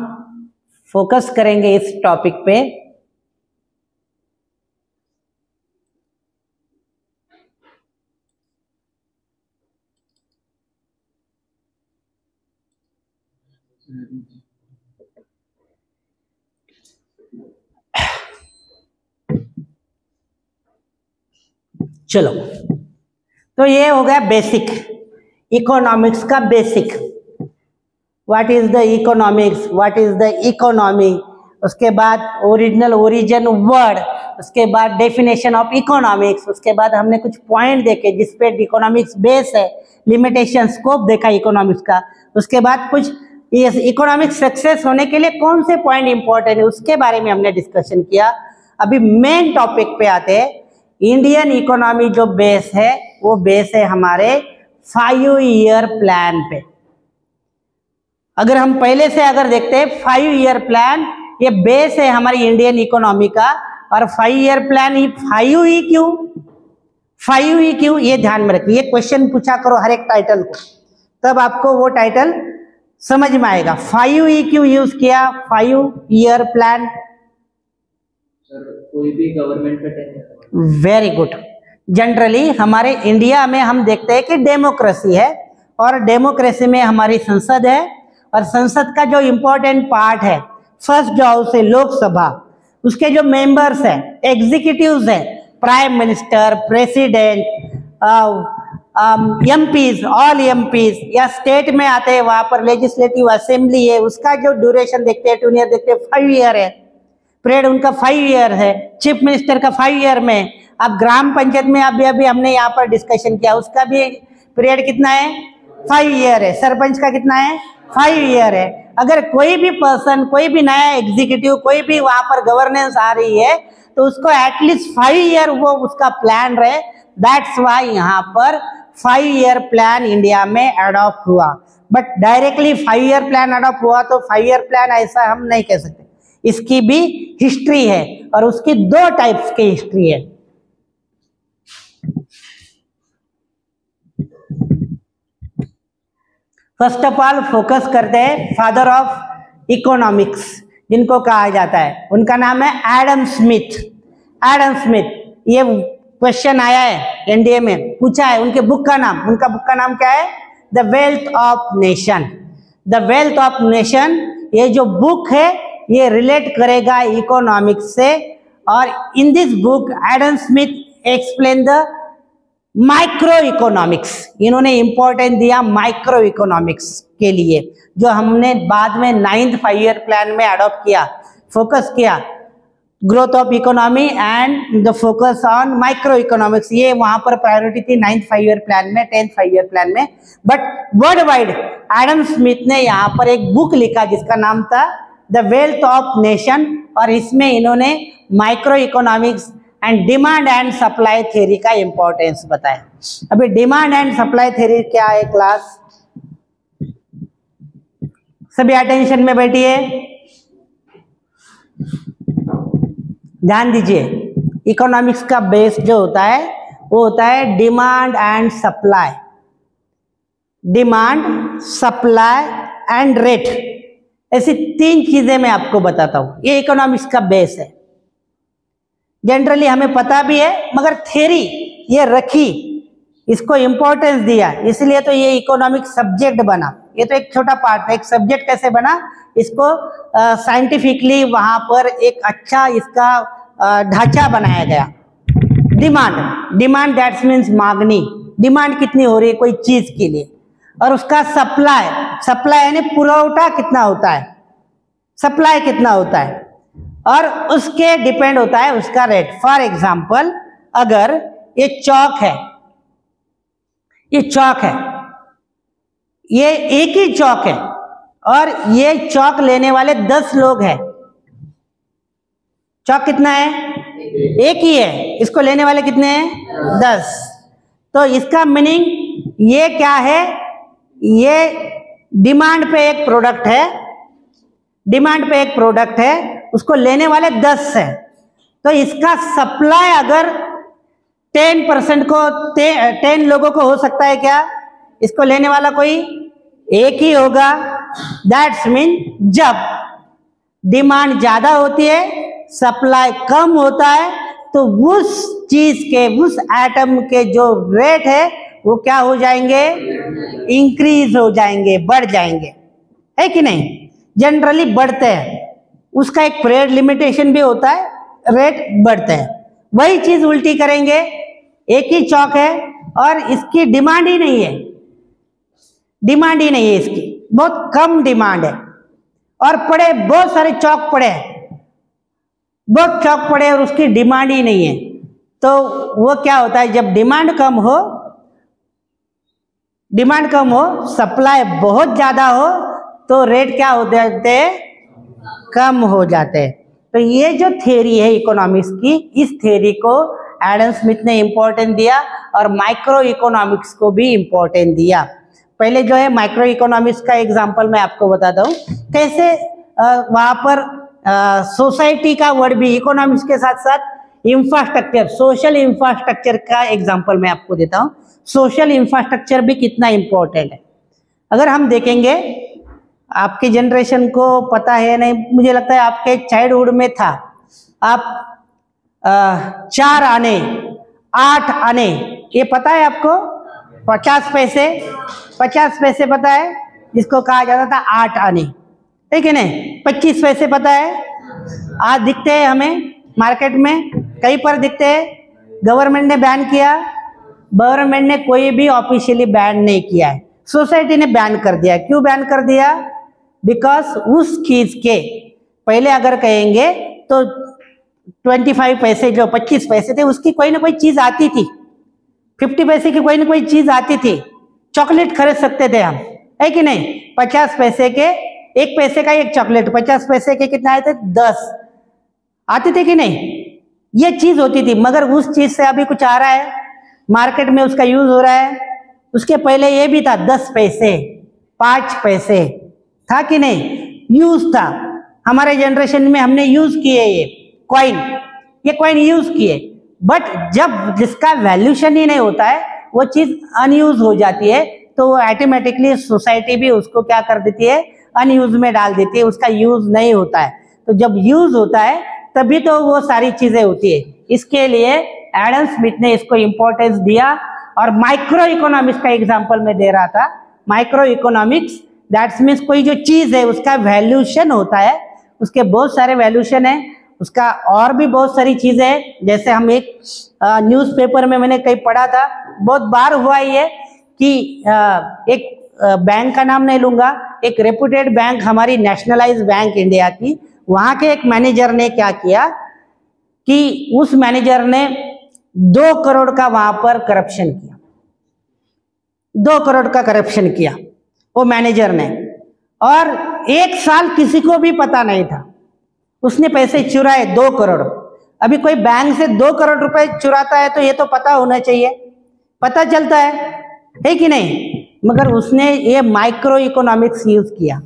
फोकस करेंगे इस टॉपिक पे। चलो। तो ये हो गया बेसिक इकोनॉमिक्स का basic what is the economics what is the economy उसके बाद ओरिजिनल ओरिजिन वर्ड उसके बाद डेफिनेशन ऑफ़ इकोनॉमिक्स उसके बाद हमने कुछ पॉइंट देखे जिसपे इकोनॉमिक्स बेस है लिमिटेशन स्कोप देखा इकोनॉमिक्स का। उसके बाद कुछ इकोनॉमिक सक्सेस होने के लिए कौन से पॉइंट इंपॉर्टेंट है, उसके बारे में हमने डिस्कशन किया। अभी मेन टॉपिक पे आते हैं। इंडियन इकोनॉमी जो बेस है, वो बेस है हमारे फाइव ईयर प्लान पे। अगर हम पहले से अगर देखते हैं फाइव ईयर प्लान ये बेस है हमारी इंडियन इकोनॉमी का। और फाइव ईयर प्लान ही फाइव ही क्यों? फाइव ही क्यों? ये ध्यान में रखिए। ये क्वेश्चन पूछा करो हर एक टाइटल को। तब आपको वो टाइटल समझ में आएगा। फाइव ही क्यों यूज़ किया? फाइव ईयर प्लान कोई भी गवर्नमेंट का वेरी गुड जनरली हमारे इंडिया में हम देखते हैं कि डेमोक्रेसी है और डेमोक्रेसी में हमारी संसद है। और संसद का जो इम्पोर्टेंट पार्ट है फ़र्स्ट जो हाउस है लोकसभा, उसके जो मेंबर्स हैं एग्जीक्यूटिव्स हैं prime minister president MPs all M या स्टेट में आते हैं, वहाँ पर लेजिस्लेटिव असेंबली है, उसका जो ड्यूरेशन देखते हैं टू ईयर देखते हैं फाइव ईयर है। पीरियड उनका फाइव ईयर है चीफ मिनिस्टर का फाइव ईयर में। अब ग्राम पंचायत में अभी अभी हमने यहाँ पर डिस्कशन किया, उसका भी पीरियड कितना है? फाइव ईयर है। सरपंच का कितना है? फाइव ईयर है। अगर कोई भी पर्सन कोई भी नया एग्जीक्यूटिव कोई भी वहाँ पर गवर्नेंस आ रही है तो उसको एटलीस्ट फाइव ईयर वो उसका प्लान रहे। दैट्स वाई यहाँ पर फाइव ईयर प्लान इंडिया में अडॉप्ट हुआ। But directly five year plan adopt हुआ तो फाइव ईयर प्लान ऐसा हम नहीं कह सकते। इसकी भी हिस्ट्री है और उसकी दो टाइप्स की हिस्ट्री है। फ़र्स्ट ऑफ़ ऑल फोकस करते हैं फादर ऑफ़ इकोनॉमिक्स जिनको कहा जाता है। उनका नाम है एडम स्मिथ एडम स्मिथ ये क्वेश्चन आया है एनडीए में, पूछा है उनके बुक का नाम। उनका बुक का नाम क्या है? The wealth of nation the wealth of nation ये जो बुक है, ये रिलेट करेगा इकोनॉमिक्स से। और in this book Adam Smith explain the micro economics इन्होंने इंपॉर्टेंट दिया माइक्रो इकोनॉमिक्स के लिए, जो हमने बाद में नाइन्थ फाइव ईयर प्लान में अडॉप्ट किया फोकस किया। Growth of economy and the focus on micro economics ये वहाँ पर प्रायोरिटी थी नाइन्थ फाइव ईयर प्लान में टेंथ फाइव ईयर प्लान में। But world wide Adam Smith ने यहाँ पर एक बुक लिखा जिसका नाम था द वेल्थ ऑफ़ नेशन और इसमें इन्होंने micro economics and demand and supply theory का इंपॉर्टेंस बताया अभी डिमांड एंड सप्लाई थ्योरी क्या है क्लास सभी अटेंशन में बैठिए। ध्यान दीजिए। इकोनॉमिक्स का बेस जो होता है, वो होता है demand and supply demand supply and rate ऐसी तीन चीज़ें मैं आपको बताता हूँ। ये इकोनॉमिक्स का बेस है। जनरली हमें पता भी है, मगर थेरी ये रखी, इसको इंपॉर्टेंस दिया। इसलिए तो ये इकोनॉमिक सब्जेक्ट बना। ये तो एक छोटा पार्ट है एक सब्जेक्ट कैसे बना? इसको साइंटिफिकली वहाँ पर एक अच्छा इसका ढांचा बनाया गया। डिमांड डिमांड दैट्स मीन्स मांगनी डिमांड कितनी हो रही है कोई चीज़ के लिए। और उसका सप्लाई सप्लाई यानी पुरवठा कितना होता है? सप्लाई कितना होता है? और उसके डिपेंड होता है उसका रेट फॉर एग्ज़ाम्पल अगर ये चौक है, ये चौक है, ये एक ही चौक है और ये चौक लेने वाले दस लोग हैं, चौक कितना है? एक ही है. इसको लेने वाले कितने हैं? दस. तो इसका मीनिंग ये क्या है? ये डिमांड पे एक प्रोडक्ट है डिमांड पे एक प्रोडक्ट है उसको लेने वाले दस है। तो इसका सप्लाई अगर टेन परसेंट को टेन लोगों को हो सकता है क्या? इसको लेने वाला कोई एक ही होगा। दैट्स मीन जब डिमांड ज़्यादा होती है सप्लाई कम होता है तो उस चीज़ के, उस एटम के जो रेट है, वो क्या हो जाएँगे? इंक्रीज हो जाएँगे, बढ़ जाएँगे। है कि नहीं? जनरली बढ़ते हैं। उसका एक पीरियड लिमिटेशन भी होता है रेट बढ़ते हैं। वही चीज़ उल्टी करेंगे, एक ही चौक है और इसकी डिमांड ही नहीं है। डिमांड ही नहीं है इसकी। बहुत कम डिमांड है। और पड़े, बहुत सारे चौक पड़े हैं। बहुत चौक पड़े और उसकी डिमांड ही नहीं है। तो वो क्या होता है, जब डिमांड कम हो डिमांड कम हो सप्लाई बहुत ज़्यादा हो तो रेट क्या हो जाते हैं? कम हो जाते हैं। तो ये जो थेरी है इकोनॉमिक्स की, इस थेरी को एडम स्मिथ ने इम्पोर्टेंट दिया और माइक्रो इकोनॉमिक्स को भी इम्पोर्टेंट दिया। पहले जो है माइक्रो इकोनॉमिक्स का एग्ज़ाम्पल मैं आपको बताता हूँ कैसे वहाँ पर सोसाइटी का वर्ड भी इकोनॉमिक्स के साथ साथ इंफ्रास्ट्रक्चर सोशल इंफ्रास्ट्रक्चर का एग्ज़ाम्पल मैं आपको देता हूँ। सोशल इंफ्रास्ट्रक्चर भी कितना इंपॉर्टेंट है। अगर हम देखेंगे आपके जनरेशन को पता है नहीं मुझे लगता है आपके चाइल्डहुड में था। आप आ, चार आने आठ आने ये पता है आपको? पचास पैसे पचास पैसे पता है जिसको कहा जाता था आठ आने। ठीक है नहीं? पच्चीस पैसे पता है। आज दिखते हैं हमें मार्केट में कहीं पर दिखते हैं। गवर्नमेंट ने बैन किया गवर्नमेंट ने कोई भी ऑफिशियली बैन नहीं किया है। सोसाइटी ने बैन कर दिया। क्यों बैन कर दिया? बिकॉज़ उस चीज़ के पहले अगर कहेंगे तो 25 पैसे जो 25 पैसे थे, उसकी कोई ना कोई चीज़ आती थी। 50 पैसे की कोई ना कोई चीज़ आती थी। चॉकलेट खरीद सकते थे हम, है कि नहीं? 50 पैसे के, एक पैसे का एक चॉकलेट 50 पैसे के कितने आए थे? दस। आते थे कि नहीं? ये चीज़ होती थी, मगर उस चीज़ से अभी कुछ आ रहा है। मार्केट में उसका यूज़ हो रहा है। उसके पहले ये भी था, दस पैसे, पाँच पैसे। था कि नहीं? यूज़ था। हमारे जनरेशन में हमने यूज़ किए ये क्वाइन ये क्वाइन यूज़ किए। बट जब जिसका वैल्यूशन ही नहीं होता है, वो चीज़ अनयूज हो जाती है तो ऑटोमेटिकली सोसाइटी भी उसको क्या कर देती है? अनयूज में डाल देती है। उसका यूज़ नहीं होता है। तो जब यूज़ होता है, तभी तो वो सारी चीज़ें होती है। इसके लिए एडम स्मिथ ने इसको इंपॉर्टेंस दिया। और माइक्रो इकोनॉमिक्स का एग्ज़ाम्पल मैं दे रहा था। माइक्रो इकोनॉमिक्स दैट्स मीन्स कोई जो चीज़ है उसका वैल्यूशन होता है उसके बहुत सारे वैल्यूशन है उसका और भी बहुत सारी चीज़ें हैं। जैसे हम एक न्यूज़पेपर में मैंने कहीं पढ़ा था बहुत बार हुआ ये कि आ, एक बैंक का नाम नहीं लूँगा एक रेपुटेड बैंक हमारी नेशनलाइज बैंक इंडिया की वहाँ के एक मैनेजर ने क्या किया कि उस मैनेजर ने दो करोड़ का वहाँ पर करप्शन किया। दो करोड़ का करप्शन किया। वो मैनेजर ने। और एक साल किसी को भी पता नहीं था। उसने पैसे चुराए दो करोड़। अभी कोई बैंक से दो करोड़ रुपए चुराता है तो ये तो पता होना चाहिए। पता चलता है है कि नहीं? मगर उसने ये माइक्रो इकोनॉमिक्स यूज़ किया।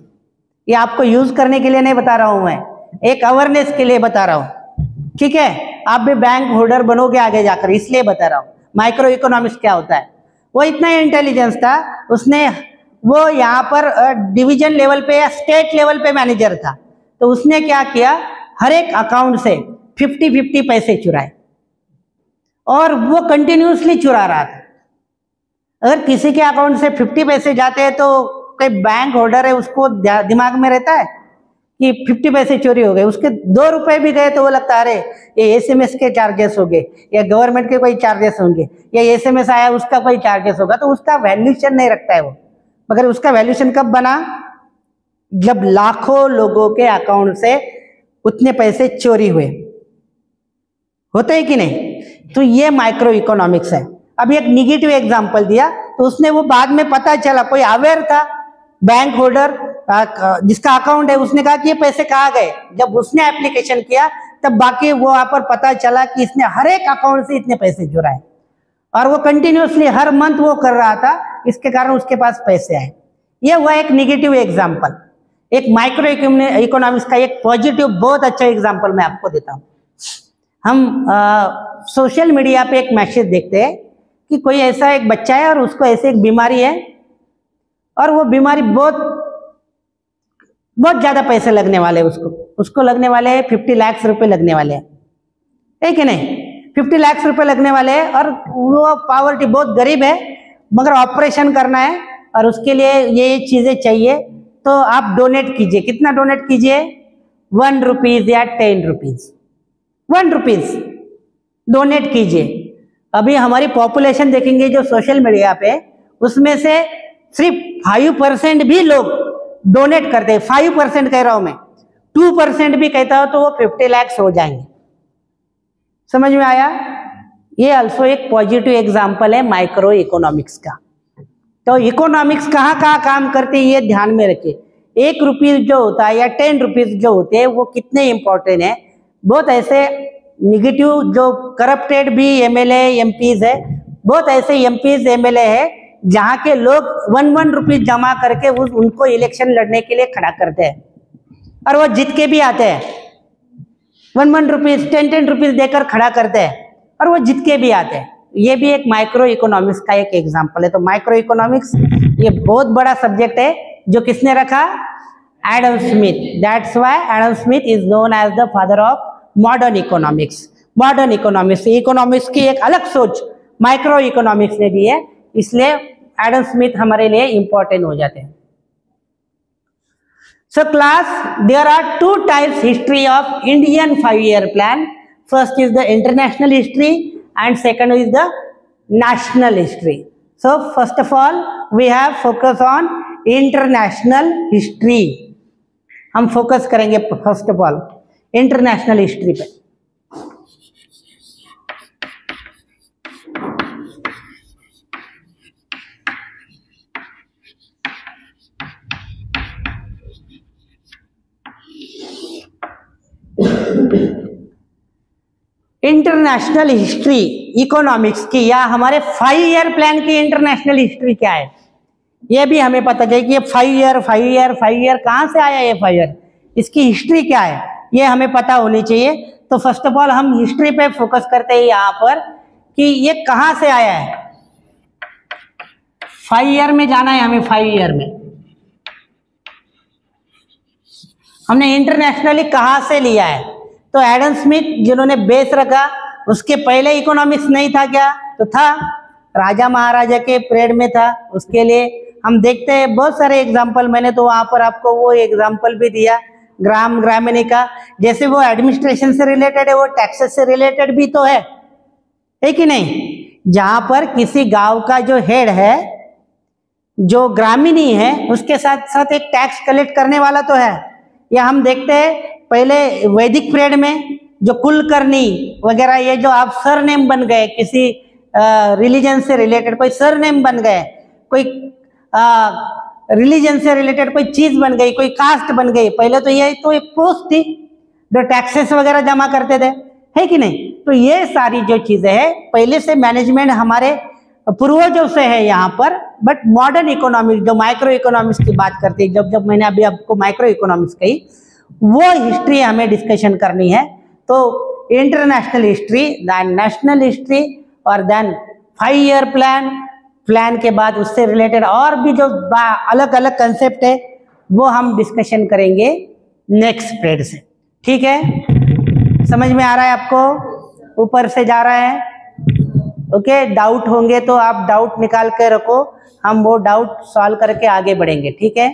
ये आपको यूज़ करने के लिए नहीं बता रहा हूँ मैं। एक अवेयरनेस के लिए बता रहा हूँ। ठीक है? आप भी बैंक होल्डर बनोगे आगे जाकर, इसलिए बता रहा हूँ। माइक्रो इकोनॉमिक्स क्या होता है? वो इतना इंटेलिजेंस था, उसने वो यहाँ पर डिवीज़न लेवल पे या स्टेट लेवल पे मैनेजर था। तो उसने क्या किया? हर एक अकाउंट से फिफ्टी फिफ्टी पैसे चुराए। और वो कंटिन्यूसली चुरा रहा था। अगर किसी के अकाउंट से फिफ्टी पैसे जाते हैं तो कोई बैंक होल्डर है, उसको दिमाग में रहता है कि फिफ्टी पैसे चोरी हो गए। उसके दो रुपए भी गए तो वो लगता अरे, ये एसएमएस के चार्जेस हो गए, या गवर्नमेंट के कोई चार्जेस होंगे, या एसएमएस आया उसका कोई चार्जेस होगा। तो उसका वैल्यूशन नहीं रखता है वो। मगर उसका वैल्यूशन कब बना? जब लाखों लोगों के अकाउंट से उतने पैसे चोरी हुए। होते हैं कि नहीं? तो ये माइक्रो इकोनॉमिक्स है। अभी एक निगेटिव एग्जांपल दिया तो उसने वो बाद में पता चला, कोई अवेयर था बैंक होल्डर जिसका अकाउंट है, उसने कहा कि ये पैसे कहाँ गए? जब उसने एप्लीकेशन किया, तब बाकी वो वहाँ पर पता चला कि इसने हर एक अकाउंट से इतने पैसे जुड़ाए। और वो कंटिन्यूसली हर मंथ वो कर रहा था इसके कारण उसके पास पैसे आए ये हुआ एक निगेटिव एग्ज़ाम्पल एक माइक्रो इकोनॉमिक्स का एक पॉजिटिव बहुत अच्छा एग्ज़ाम्पल मैं आपको देता हूँ। हम सोशल मीडिया पे एक मैसेज देखते हैं कि कोई ऐसा एक बच्चा है और उसको ऐसे एक बीमारी है और वो बीमारी बहुत बहुत ज़्यादा पैसे लगने वाले उसको। उसको लगने वाले हैं फिफ्टी लैक्स रुपए लगने वाले हैं। है कि नहीं? फिफ्टी लैक्स रुपए लगने वाले हैं और वो पावर्टी बहुत गरीब है मगर ऑपरेशन करना है और उसके लिए ये चीज़ें चाहिए तो आप डोनेट कीजिए। कितना डोनेट कीजिए? वन रुपीज़ या ten rupees one rupees donate कीजिए। अभी हमारी पॉपुलेशन देखेंगे जो सोशल मीडिया पे उसमें से सिर्फ़ फाइव परसेंट भी लोग डोनेट करते हैं। फाइव परसेंट कह रहा हूँ मैं। टू परसेंट भी कहता हो तो वो फिफ्टी लैक्स हो जाएँगे। समझ में आया? ये अल्सो एक पॉजिटिव एग्ज़ाम्पल है माइक्रो इकोनॉमिक्स का। तो इकोनॉमिक्स कहाँ कहाँ काम करते हैं ये ध्यान में रखिए। एक रुपीज़ जो होता है या टेन रुपीज़ जो होते हैं वो कितने इंपॉर्टेंट है? बहुत ऐसे निगेटिव जो करप्टेड भी एमएलए एमपीज है, बहुत ऐसे एमपीज एमएलए है, जहाँ के लोग वन वन रुपीज़ जमा करके उस उनको इलेक्शन लड़ने के लिए खड़ा करते हैं। और वो जीत के भी आते हैं। One one rupees ten ten rupees देकर खड़ा करते हैं। और वो जीत के भी आते हैं। ये भी एक माइक्रो इकोनॉमिक्स का एक एग्ज़ाम्पल है। तो माइक्रो इकोनॉमिक्स ये बहुत बड़ा सब्जेक्ट है जो किसने रखा? Adam Smith that's why Adam Smith is known as the father of modern economics modern economics economics की एक अलग सोच माइक्रो इकोनॉमिक्स ने दी है। इसलिए एडम स्मिथ हमारे लिए इंपॉर्टेंट हो जाते हैं। So class there are two types history of Indian five year plan first is the international history and second is the national history so first of all we have focus on international history हम focus करेंगे first of all international history पे international history economics की, या हमारे five year plan की international history क्या है? ये भी हमें पता चाहिए कि ये five year five year five year कहाँ से आया ये फाइव ईयर इसकी हिस्ट्री क्या है? ये हमें पता होनी चाहिए। तो फ़र्स्ट ऑफ़ ऑल हम हिस्ट्री पे फोकस करते हैं यहाँ पर कि ये कहाँ से आया है? फाइव ईयर में जाना है हमें फाइव ईयर में। हमने इंटरनेशनली कहाँ से लिया है? तो एडम स्मिथ, जिन्होंने बेस रखा, उसके पहले इकोनॉमिक्स नहीं था क्या? तो था। राजा महाराजा के पीरियड में था। उसके लिए हम देखते हैं, बहुत सारे एग्ज़ाम्पल मैंने तो वहाँ पर आपको वो एग्ज़ाम्पल भी दिया, ग्राम, ग्रामीणी का। जैसे वो एडमिनिस्ट्रेशन से रिलेटेड है, वो टैक्सेस से रिलेटेड भी तो है। है कि नहीं? जहाँ पर किसी गाँव का जो हेड है, जो ग्रामीणी है, उसके साथ साथ एक टैक्स कलेक्ट करने वाला तो है। या हम देखते हैं पहले वैदिक पीरियड में जो कुलकर्णी वगैरह, ये जो आप सर नेम बन गए, किसी रिलीजन से रिलेटेड कोई सर नेम बन गए, कोई रिलीजन से रिलेटेड कोई चीज़ बन गई, कोई कास्ट बन गई, पहले तो ये तो एक पोस्ट थी, जो टैक्सेस वगैरह जमा करते थे, है कि नहीं? तो ये सारी जो चीज़ें है, पहले से मैनेजमेंट हमारे पूर्वजों से है यहाँ पर बट मॉडर्न इकोनॉमिक्स जो माइक्रो इकोनॉमिक्स की बात करती है, जब जब मैंने अभी आपको माइक्रो इकोनॉमिक्स कही वो हिस्ट्री हमें डिस्कशन करनी है। तो international history than national history और then five year plan plan के बाद उससे रिलेटेड और भी जो अलग अलग कंसेप्ट है, वो हम डिस्कशन करेंगे नेक्स्ट पीरियड से। ठीक है? समझ में आ रहा है आपको? ऊपर से जा रहा है। ओके डाउट होंगे तो आप डाउट निकाल के रखो। हम वो डाउट सॉल्व करके आगे बढ़ेंगे। ठीक है?